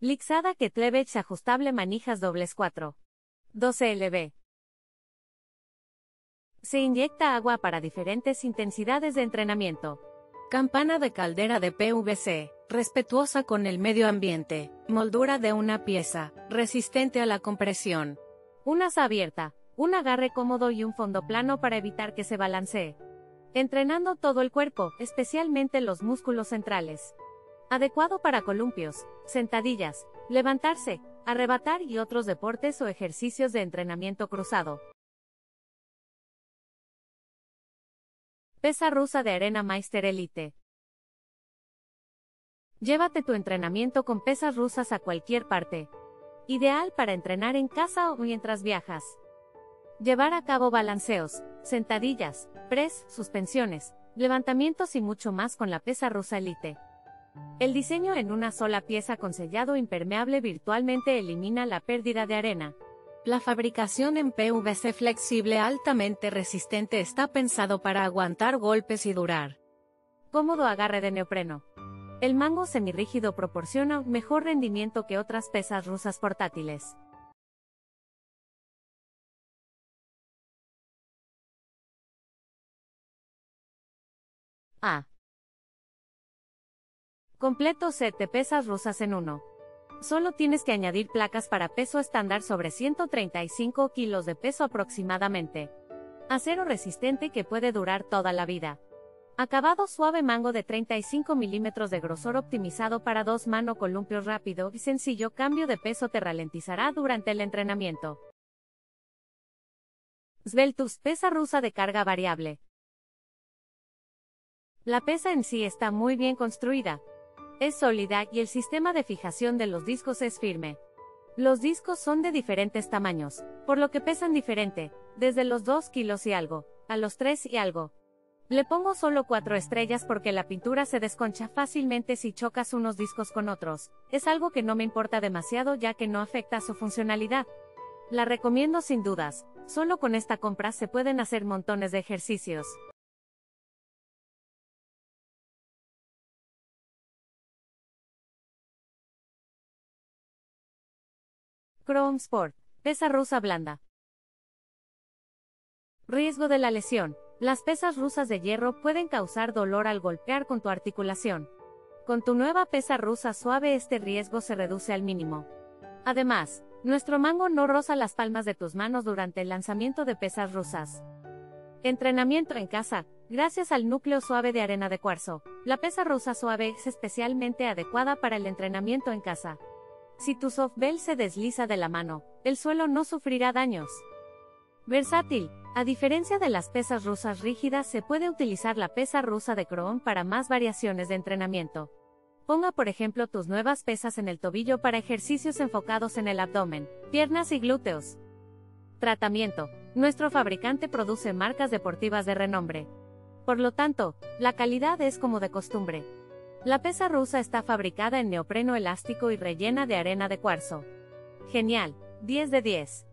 Lixada Ketlevech ajustable manijas dobles 4. 12 LB. Se inyecta agua para diferentes intensidades de entrenamiento. Campana de caldera de PVC, respetuosa con el medio ambiente, moldura de una pieza, resistente a la compresión. Una asa abierta, un agarre cómodo y un fondo plano para evitar que se balancee. Entrenando todo el cuerpo, especialmente los músculos centrales. Adecuado para columpios, sentadillas, levantarse, arrebatar y otros deportes o ejercicios de entrenamiento cruzado. Pesa rusa de arena Meister Elite. Llévate tu entrenamiento con pesas rusas a cualquier parte. Ideal para entrenar en casa o mientras viajas. Llevar a cabo balanceos, sentadillas, press, suspensiones, levantamientos y mucho más con la pesa rusa Elite. El diseño en una sola pieza con sellado impermeable virtualmente elimina la pérdida de arena. La fabricación en PVC flexible altamente resistente está pensado para aguantar golpes y durar. Cómodo agarre de neopreno. El mango semirrígido proporciona mejor rendimiento que otras pesas rusas portátiles. A. Completo set de pesas rusas en uno. Solo tienes que añadir placas para peso estándar sobre 135 kilos de peso aproximadamente. Acero resistente que puede durar toda la vida. Acabado suave mango de 35 milímetros de grosor optimizado para dos mano columpio rápido y sencillo cambio de peso te ralentizará durante el entrenamiento. Sveltus pesa rusa de carga variable. La pesa en sí está muy bien construida, es sólida y el sistema de fijación de los discos es firme. Los discos son de diferentes tamaños, por lo que pesan diferente, desde los 2 kilos y algo, a los 3 y algo. Le pongo solo 4 estrellas porque la pintura se desconcha fácilmente si chocas unos discos con otros, es algo que no me importa demasiado ya que no afecta su funcionalidad. La recomiendo sin dudas, solo con esta compra se pueden hacer montones de ejercicios. Chrome Sport. Pesa rusa blanda. Riesgo de la lesión. Las pesas rusas de hierro pueden causar dolor al golpear con tu articulación. Con tu nueva pesa rusa suave este riesgo se reduce al mínimo. Además, nuestro mango no roza las palmas de tus manos durante el lanzamiento de pesas rusas. Entrenamiento en casa. Gracias al núcleo suave de arena de cuarzo, la pesa rusa suave es especialmente adecuada para el entrenamiento en casa. Si tu softbell se desliza de la mano, el suelo no sufrirá daños. Versátil. A diferencia de las pesas rusas rígidas, se puede utilizar la pesa rusa de Crohn para más variaciones de entrenamiento. Ponga por ejemplo tus nuevas pesas en el tobillo para ejercicios enfocados en el abdomen, piernas y glúteos. Tratamiento. Nuestro fabricante produce marcas deportivas de renombre. Por lo tanto, la calidad es como de costumbre. La pesa rusa está fabricada en neopreno elástico y rellena de arena de cuarzo. Genial, 10 de 10.